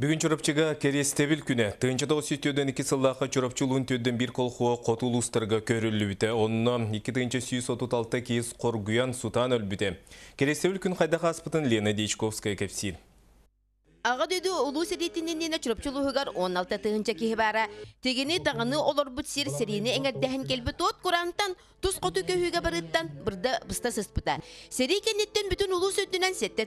Бүгін чұрапчыға керестебіл күні. Тыңчыда өсүйттеуден екі сыллақы чұрапчылуын төдден бір қолқуы қотулустырға көрілі біте. Онына 2-136 кейіз қоргуян сутан өлбіте. Керестебіл күн қайдаға аспытын Лена Дейчковская кепсин. Аға дөді ұлу сәдетінен чұрапчылуғығар 16 тығынча кейі бара. Тегені тағыны олар бұт сер серені әңірдәхін келбі тот құрантан, тұз қоту көйіге барыттан бұрда бұста сыспыта. Сері кенеттен бүтін ұлу сөттінен сәтті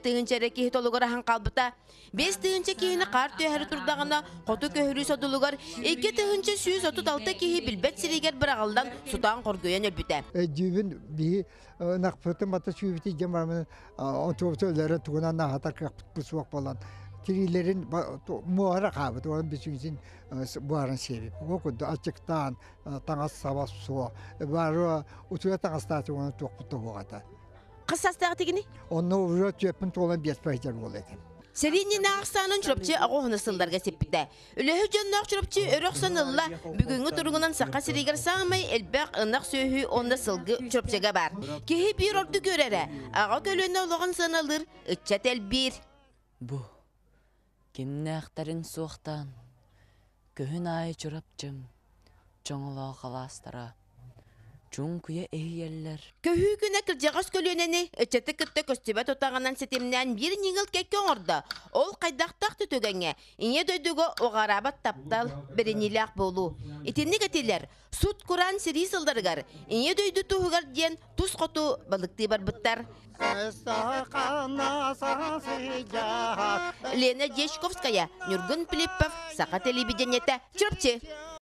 кейі толығыр ахан қалбыта. Бес тығынча кейіні қар түйәрі тұрдағына қоту көйірі содылығар, екі тығынча 136 кейі білбәт серегер бір ағалдан сұтан тирилерин муара қабыт оның бисүнсин буарын себеп окуду ачыктан таңас сабас суо бары утуя таңастаты оны тоқпыты боғата Қысастағы тегені? оны уже төпін толан бес пайдар бол екен Серийни нағыстанын чұрапчы ағу хынысылдарға сеппіді. Үліхі жоннақ чұрапчы өріқ санылла бүгінгі тұрғынан саққа серегер сағымай әлбәқ ынақ сөйі онда сылғы чұрапчыға бар. Кехі бір орды көрәрі, аға көліні олығын саналыр, үтчат әлбір. Бу, кимнәхтәрин суақтан, көхін ай чурапчым, чоңыло қаластара, чуң күйе эйеллер. Көхі күні кіржағас көлінені үтчәті күтті көстебе тұтағынан сетемнен бір неңіл кәкке оңырды. Ол қайдақтақ түтігенге, ине дөйдігі оғарабат таптал бірінілі болу. Итінні кәтелер, суд құран сирий сылдарғар, ине дөйді тұғығар ден тұз қоту балықты бар бұттар. Лена Дешковская, Нюргун Пилиппов, Сақа телевидениеті, Чұрпчы.